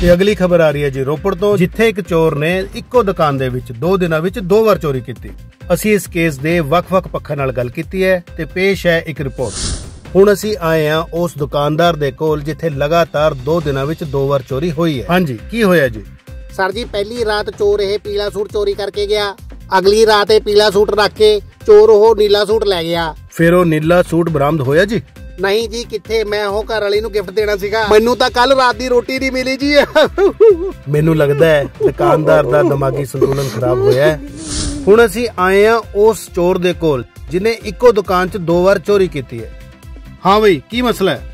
ਤੇ ਅਗਲੀ ਖਬਰ ਆ ਰਹੀ ਹੈ ਜੀ ਰੋਪੜ ਤੋਂ ਜਿੱਥੇ ਇੱਕ ਚੋਰ ਨੇ ਇੱਕੋ ਦੁਕਾਨ ਦੇ ਵਿੱਚ ਦੋ ਦਿਨਾਂ ਵਿੱਚ ਦੋ ਵਾਰ ਚੋਰੀ ਕੀਤੀ। ਅਸੀਂ ਇਸ ਕੇਸ ਦੇ ਵੱਖ-ਵੱਖ ਪੱਖਾਂ ਨਾਲ ਗੱਲ ਕੀਤੀ ਹੈ ਤੇ ਪੇਸ਼ ਹੈ ਇੱਕ ਰਿਪੋਰਟ। ਹੁਣ ਅਸੀਂ ਆਏ ਹਾਂ ਉਸ ਦੁਕਾਨਦਾਰ ਦੇ ਕੋਲ ਜਿੱਥੇ ਲਗਾਤਾਰ ਦੋ ਦਿਨਾਂ ਵਿੱਚ ਦੋ ਵਾਰ ਚੋਰੀ ਹੋਈ ਹੈ। ਹਾਂਜੀ ਕੀ ਹੋਇਆ ਜੀ? ਸਰ ਜੀ ਪਹਿਲੀ ਰਾਤ ਚੋਰ ਇਹ ਪੀਲਾ ਸੂਟ ਚੋਰੀ ਕਰਕੇ ਗਿਆ। ਅਗਲੀ ਰਾਤ ਇਹ ਪੀਲਾ ਸੂਟ ਰੱਖ ਕੇ ਚੋਰ ਉਹ ਨੀਲਾ ਸੂਟ ਲੈ ਗਿਆ। ਫਿਰ ਉਹ ਨੀਲਾ ਸੂਟ ਬਰਾਮਦ ਹੋਇਆ ਜੀ? ਨਹੀਂ ਜੀ ਕਿੱਥੇ? ਮੈਂ ਉਹ ਘਰ ਵਾਲੀ ਨੂੰ ਗਿਫਟ ਦੇਣਾ ਸੀਗਾ। ਮੈਨੂੰ ਤਾਂ ਕੱਲ ਰਾਤ ਦੀ ਰੋਟੀ ਨਹੀਂ ਮਿਲੀ ਜੀ। ਮੈਨੂੰ ਲੱਗਦਾ ਹੈ ਦੁਕਾਨਦਾਰ ਦਾ ਦਿਮਾਗੀ ਸੰਤੁਲਨ ਖਰਾਬ ਹੋਇਆ ਹੈ। ਹੁਣ ਅਸੀਂ ਆਏ ਹਾਂ ਉਸ ਚੋਰ ਦੇ ਕੋਲ ਜਿਨੇ ਇੱਕੋ ਦੁਕਾਨ 'ਚ ਦੋ ਵਾਰ ਚੋਰੀ ਕੀਤੀ ਹੈ। ਹਾਂ ਬਈ ਕੀ ਮਸਲਾ ਹੈ?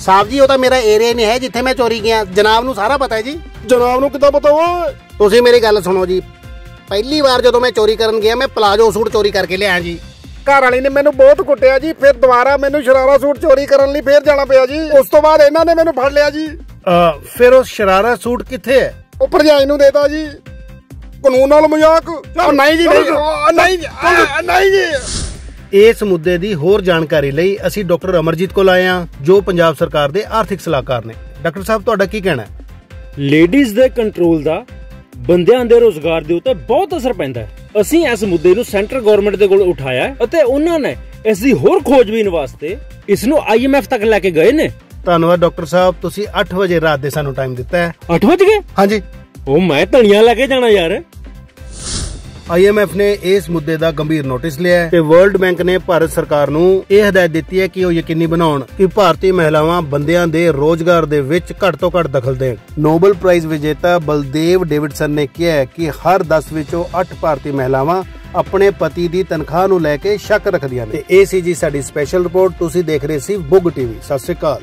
ਸਾਹਿਬ ਜੀ ਉਹ ਤਾਂ ਮੇਰਾ ਏਰੀਆ ਨਹੀਂ ਹੈ ਜਿੱਥੇ ਮੈਂ ਚੋਰੀ ਗਿਆ। ਜਨਾਬ ਨੂੰ ਸਾਰਾ ਪਤਾ ਹੈ ਜੀ। ਜਨਾਬ ਨੂੰ ਕਿੱਦਾਂ ਪਤਾ ਓਏ ਤੁਸੀਂ ਮੇਰੀ ਗੱਲ ਸੁਣੋ ਜੀ। ਪਹਿਲੀ ਵਾਰ ਜਦੋਂ ਮੈਂ ਚੋਰੀ ਕਰਨ ਗਿਆ ਮੈਂ ਪਲਾਜੋ ਸੂਟ ਚੋਰੀ ਕਰਕੇ ਲਿਆਇਆ ਜੀ। ਘਰ ਵਾਲੀ ਨੇ ਮੈਨੂੰ ਬਹੁਤ ਕੁੱਟਿਆ ਜੀ ਫਿਰ ਦੁਬਾਰਾ ਮੈਨੂੰ ਸ਼ਰਾਰਾ ਸੂਟ ਚੋਰੀ ਕਰਨ ਲਈ ਫੇਰ ਜਾਣਾ ਪਿਆ ਜੀ। ਉਸ ਤੋਂ ਬਾਅਦ ਇਹਨਾਂ ਨੇ ਮੈਨੂੰ ਫੜ ਲਿਆ ਜੀ। ਅ, ਫਿਰ ਉਹ ਸ਼ਰਾਰਾ ਸੂਟ ਕਿੱਥੇ ਹੈ? ਉਹ ਭਰਜਾਈ ਨੂੰ ਦੇਤਾ ਜੀ। ਕਾਨੂੰਨ ਨਾਲ ਮਜ਼ਾਕ। ਉਹ ਨਹੀਂ ਜੀ ਨਹੀਂ। ਨਹੀਂ ਜੀ, ਆ, ਨਹੀਂ ਜੀ। ਇਸ ਮੁੱਦੇ ਦੀ ਹੋਰ ਜਾਣਕਾਰੀ ਲਈ ਅਸੀਂ ਡਾਕਟਰ ਅਮਰਜੀਤ ਕੋਲ ਆਏ ਹਾਂ ਜੋ ਪੰਜਾਬ ਸਰਕਾਰ ਦੇ ਆਰਥਿਕ ਸਲਾਹਕਾਰ ਨੇ। ਡਾਕਟਰ ਸਾਹਿਬ ਤੁਹਾਡਾ ਕੀ ਕਹਿਣਾ ਹੈ? ਲੇਡੀਜ਼ ਦੇ ਕੰਟਰੋਲ ਦਾ ਬੰਦਿਆਂ ਦੇ ਰੋਜ਼ਗਾਰ ਦੇ ਉੱਤੇ ਬਹੁਤ ਅਸਰ ਪੈਂਦਾ ਹੈ। ਅਸੀਂ ਇਸ ਮੁੱਦੇ ਨੂੰ ਸੈਂਟਰ ਗਵਰਨਮੈਂਟ ਦੇ ਕੋਲ ਉਠਾਇਆ ਅਤੇ ਉਹਨਾਂ ਨੇ ਇਸ ਦੀ ਹੋਰ ਖੋਜਬੀਨ ਵਾਸਤੇ ਇਸ ਨੂੰ ਆਈਐਮਐਫ ਤੱਕ ਲੈ ਕੇ ਗਏ ਨੇ। ਧੰਨਵਾਦ ਡਾਕਟਰ ਸਾਹਿਬ ਤੁਸੀਂ 8 ਵਜੇ ਰਾਤ ਦੇ ਸਾਨੂੰ ਟਾਈਮ ਦਿੱਤਾ ਹੈ। 8 ਵਜ ਹਾਂਜੀ। ਉਹ ਮੈਂ ਧਣੀਆਂ ਲੈ ਕੇ ਜਾਣਾ ਯਾਰ। ਆਈਐਮਐਫ ਨੇ ਇਸ ਮੁੱਦੇ ਦਾ ਗੰਭੀਰ ਨੋਟਿਸ ਲਿਆ ਹੈ ਤੇ ਵਰਲਡ ਬੈਂਕ ਨੇ ਭਾਰਤ ਸਰਕਾਰ ਨੂੰ ਇਹ ਹਦਾਇਤ ਦਿੱਤੀ ਹੈ ਕਿ ਉਹ ਯਕੀਨੀ ਬਣਾਉਣ ਕਿ ਭਾਰਤੀ ਮਹਿਲਾਵਾਂ ਬੰਦਿਆਂ ਦੇ ਰੋਜ਼ਗਾਰ ਦੇ ਵਿੱਚ ਘੱਟ ਤੋਂ ਘੱਟ ਦਖਲ ਦੇਣ। ਨੋਬਲ ਪ੍ਰਾਈਜ਼ ਵਿਜੇਤਾ ਬਲਦੇਵ ਡੇਵਿਡਸਨ ਨੇ ਕਿਹਾ ਹੈ ਕਿ ਹਰ 10 ਵਿੱਚੋਂ 8 ਭਾਰਤੀ ਮਹਿਲਾਵਾਂ ਆਪਣੇ ਪਤੀ ਦੀ ਤਨਖਾਹ ਨੂੰ ਲੈ ਕੇ ਸ਼ੱਕ ਰੱਖਦੀਆਂ ਨੇ। ਤੇ ਇਹ ਸੀ ਜੀ ਸਾਡੀ ਸਪੈਸ਼ਲ ਰਿਪੋਰਟ ਤੁਸੀਂ ਦੇਖ ਰਹੇ ਸੀ ਬੁੱਗ ਟੀਵੀ। ਸਤਿ ਸ਼੍ਰੀ ਅਕਾਲ।